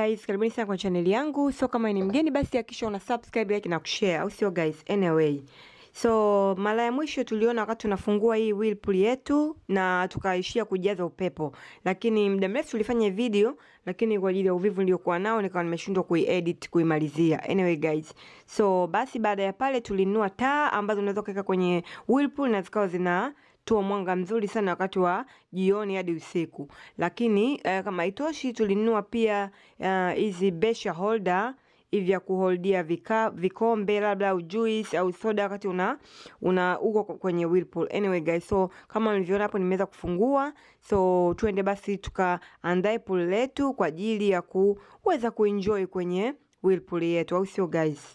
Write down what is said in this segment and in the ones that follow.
guys, karibuni sana kwa chaneli yangu. So kama ni mgeni basi hakikisha una subscribe, like na kushare, au sio guys? Anyway, so mara ya mwisho tuliona wakati tunafungua hii whirlpool yetu na tukaishia kujaza upepo, lakini muda mrefu tulifanya video, lakini kwa ajili ya uvivu niliokuwa nao nikawa nimeshindwa kuiedit kuimalizia. Anyway guys, so basi baada ya pale tulinunua taa ambazo unaweza kuweka kwenye whirlpool na zikawa zina toa mwanga mzuri sana wakati wa jioni hadi usiku. Lakini uh, kama itoshi tulinunua pia hizi uh, besha holder hivi kuholdia vika, vikombe labda au juice au soda wakati una una uko kwenye whirlpool. Anyway guys, so kama mlivyoona hapo nimeweza kufungua, so tuende basi tukaandae pool letu kwa ajili ya kuweza kuenjoy kwenye whirlpool yetu, au sio guys?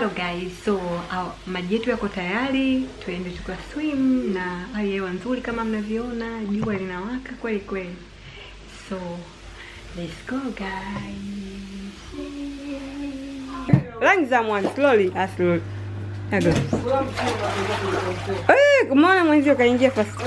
Hello guys, so maji yetu yako tayari, tuende tuka swim na hali hewa nzuri kama mnavyoona, jua linawaka kweli kweli. So let's go guys. Rangi za mwana slowly, ah, slowly. Hey, Eh, kumwona mwenzio kaingia fast.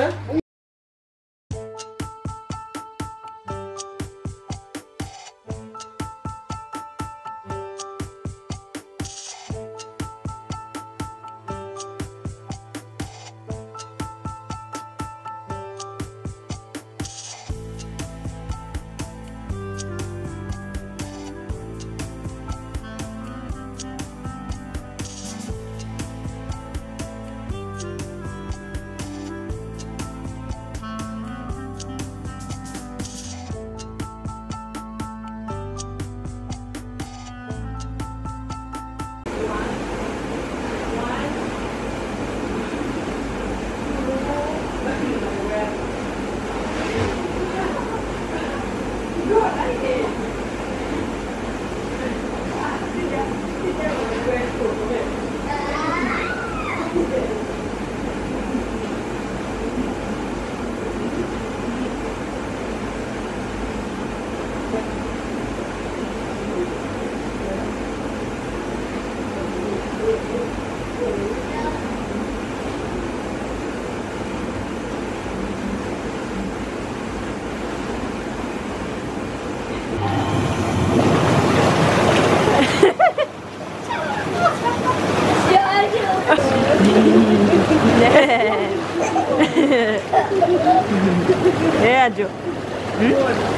Hmm?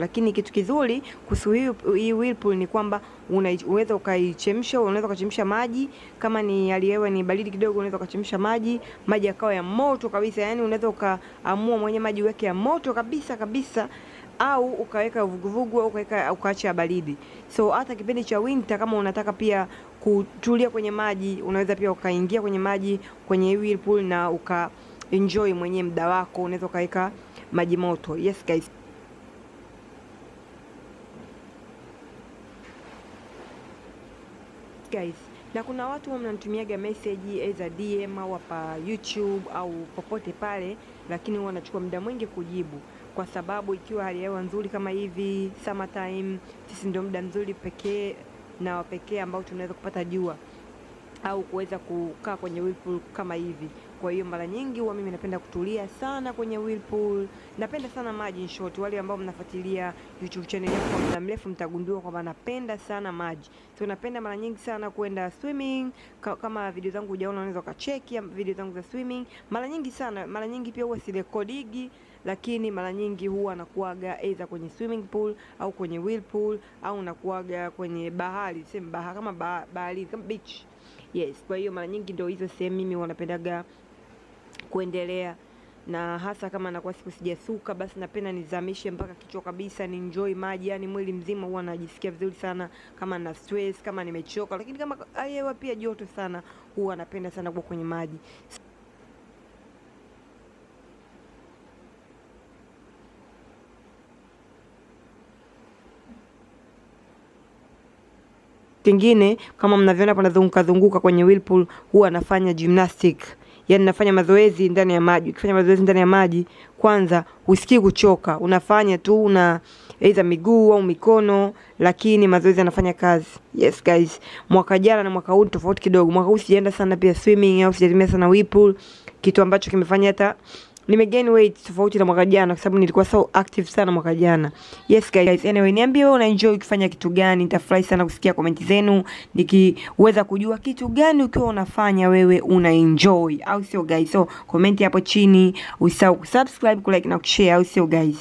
Lakini kitu kizuri kuhusu hii, whirlpool ni kwamba unaweza ukaichemsha, unaweza ukachemsha maji kama ni hali hewa ni baridi kidogo, unaweza ukachemsha maji, maji yakawa ya moto kabisa, yani unaweza ukaamua mwenye maji uweke ya moto kabisa kabisa au ukaweka vuguvugu au ukaweka ukaacha ya baridi. So hata kipindi cha winter kama unataka pia kutulia kwenye maji, unaweza pia ukaingia kwenye maji kwenye whirlpool na uka enjoy mwenyewe muda wako, unaweza ukaweka maji moto. Yes guys. Guys, na kuna watu mnanitumiaga message either DM au hapa YouTube au popote pale, lakini huwa nachukua muda mwingi kujibu kwa sababu ikiwa hali ya hewa nzuri kama hivi summertime, sisi ndio muda mzuri pekee na wapekee ambao tunaweza kupata jua au kuweza kukaa kwenye whirlpool kama hivi. Kwa hiyo mara nyingi huwa mimi napenda kutulia sana kwenye whirlpool. Napenda sana maji in short. Wale ambao mnafuatilia YouTube channel yangu kwa muda mrefu mtagundua kwamba napenda sana maji. So napenda mara nyingi sana kwenda swimming. Kama video zangu hujaona unaweza ukacheki video zangu za swimming. Mara nyingi sana, mara nyingi pia huwa sirekodigi lakini mara nyingi huwa nakuaga either kwenye swimming pool au kwenye whirlpool au nakuaga kwenye bahari, sema bahari kama bahari kama beach. Yes, kwa hiyo mara nyingi ndio hizo sehemu mimi wanapendaga kuendelea na hasa kama nakuwa siku sijasuka, basi napenda nizamishe mpaka kichwa kabisa, ni enjoy maji, yani mwili mzima huwa najisikia vizuri sana kama na stress, kama nimechoka. Lakini kama hewa pia joto sana, huwa napenda sana kuwa kwenye maji. Kingine kama mnavyoona hapa nazunguka zunguka kwenye whirlpool, huwa nafanya gymnastic, yani nafanya mazoezi ndani ya maji. Ukifanya mazoezi ndani ya maji, kwanza usikii kuchoka, unafanya tu una aidha miguu au mikono, lakini mazoezi yanafanya kazi. Yes guys, mwaka jana na mwaka huu tofauti kidogo. Mwaka huu sijaenda sana pia swimming au sijatumia sana whirlpool, kitu ambacho kimefanya hata nimegain weight tofauti na mwaka jana kwa sababu nilikuwa so active sana mwaka jana. Yes guys, anyway niambie wewe una enjoy ukifanya kitu gani? Nitafurahi sana kusikia komenti zenu nikiweza kujua kitu gani ukiwa unafanya wewe una enjoy, au sio guys? So komenti hapo chini, usisahau kusubscribe, kulike na kushare, au sio guys?